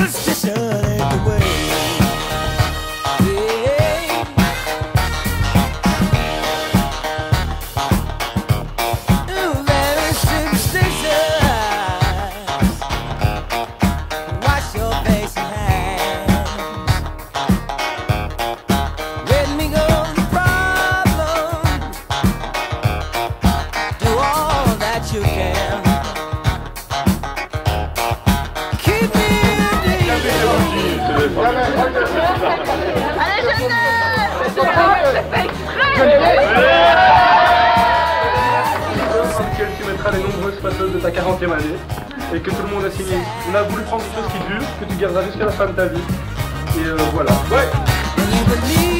superstition. Tu mettras les nombreuses photos de ta 40e année et que tout le monde a signé. On a voulu prendre une chose qui dure, que tu garderas jusqu'à la fin de ta vie. Et euh, voilà. Ouais.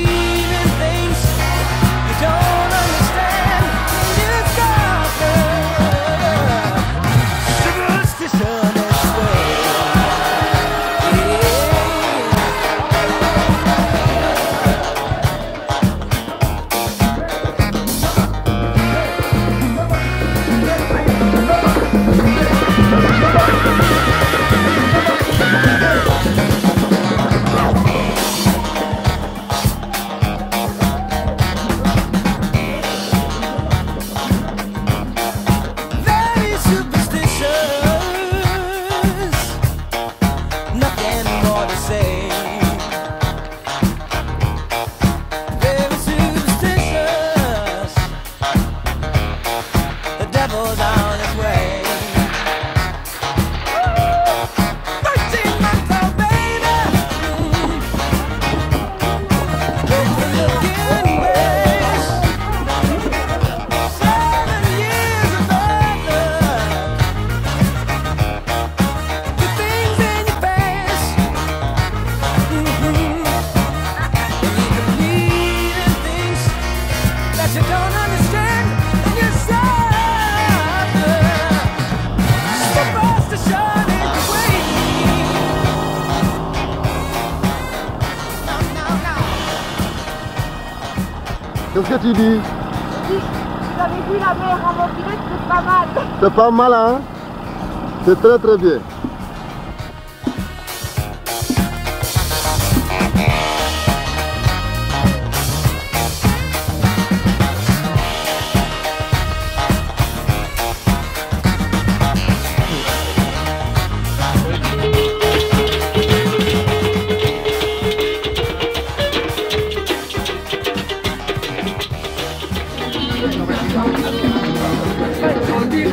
Qu'est-ce que tu dis J'avais vu la mer en mobilette, c'est pas mal. C'est pas mal, hein C'est très très bien.